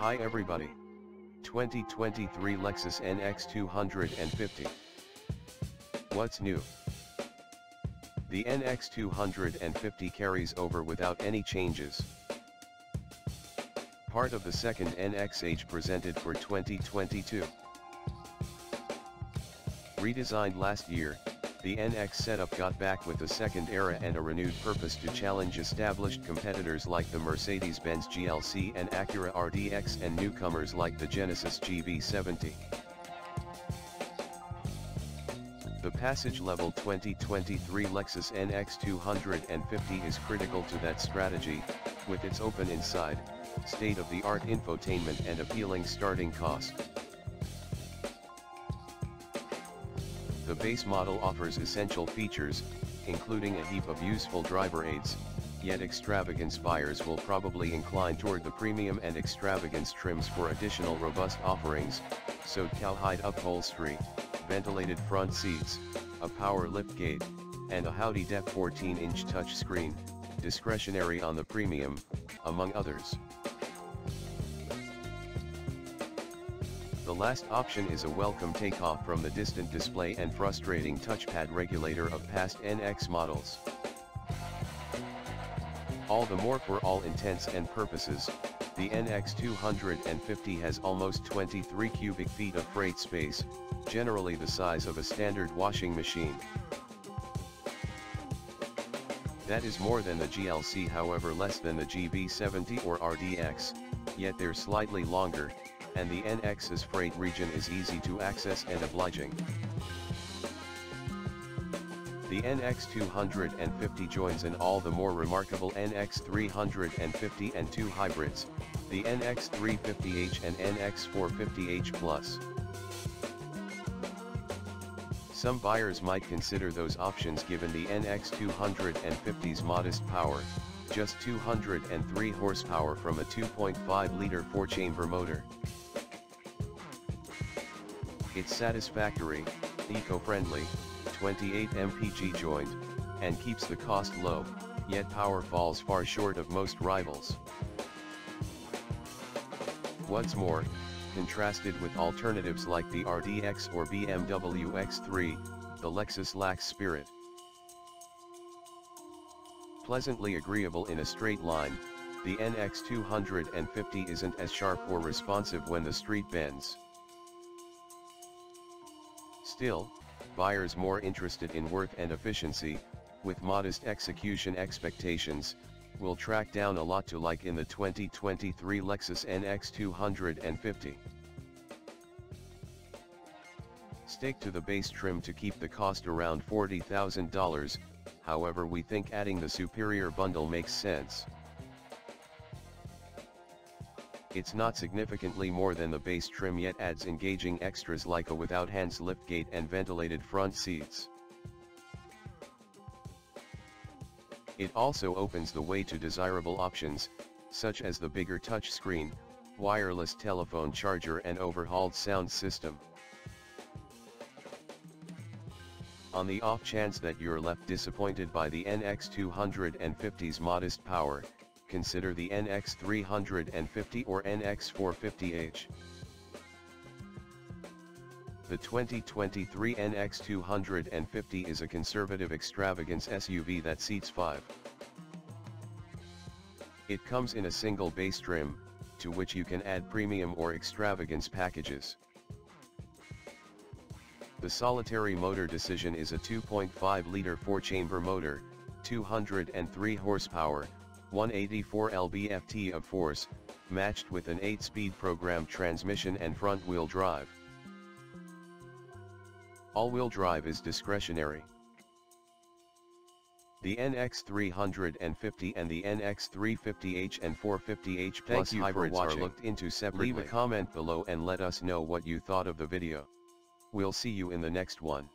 Hi everybody. 2023 Lexus NX 250. What's new? The NX 250 carries over without any changes. Part of the second NXH presented for 2022. Redesigned last year, the NX setup got back with a second era and a renewed purpose to challenge established competitors like the Mercedes-Benz GLC and Acura RDX and newcomers like the Genesis GV70. The Passage Level 2023 Lexus NX 250 is critical to that strategy, with its open inside, state-of-the-art infotainment and appealing starting cost. The base model offers essential features, including a heap of useful driver aids, yet extravagance buyers will probably incline toward the premium and extravagance trims for additional robust offerings, so cowhide upholstery, ventilated front seats, a power liftgate, and a Howdy Dep 14-inch touchscreen, discretionary on the premium, among others. The last option is a welcome takeoff from the distant display and frustrating touchpad regulator of past NX models. All the more for all intents and purposes, the NX 250 has almost 23 cubic feet of freight space, generally the size of a standard washing machine. That is more than the GLC however less than the GV70 or RDX, yet they're slightly longer, and the NX's freight region is easy to access and obliging. The NX 250 joins in all the more remarkable NX 350 and two hybrids, the NX 350H and NX 450H Plus. Some buyers might consider those options given the NX 250's modest power, just 203 horsepower from a 2.5-liter four-chamber motor. It's satisfactory, eco-friendly, 28 mpg joint, and keeps the cost low, yet power falls far short of most rivals. What's more, contrasted with alternatives like the RDX or BMW X3, the Lexus lacks spirit. Pleasantly agreeable in a straight line, the NX 250 isn't as sharp or responsive when the street bends. Still, buyers more interested in worth and efficiency, with modest execution expectations, will track down a lot to like in the 2023 Lexus NX 250. Stick to the base trim to keep the cost around $40,000, however we think adding the superior bundle makes sense. It's not significantly more than the base trim yet adds engaging extras like a without hands liftgate and ventilated front seats. It also opens the way to desirable options, such as the bigger touchscreen, wireless telephone charger and overhauled sound system. On the off chance that you're left disappointed by the NX250's modest power, consider the NX350 or NX450H. The 2023 NX250 is a conservative extravagance SUV that seats 5. It comes in a single base trim, to which you can add premium or extravagance packages. The solitary motor decision is a 2.5-liter four-chamber motor, 203 horsepower, 184 lb-ft of force, matched with an 8-speed programmed transmission and front-wheel drive. All-wheel drive is discretionary. The NX350 and the NX350H and 450H Plus hybrids are looked into separately. Leave a comment below and let us know what you thought of the video. We'll see you in the next one.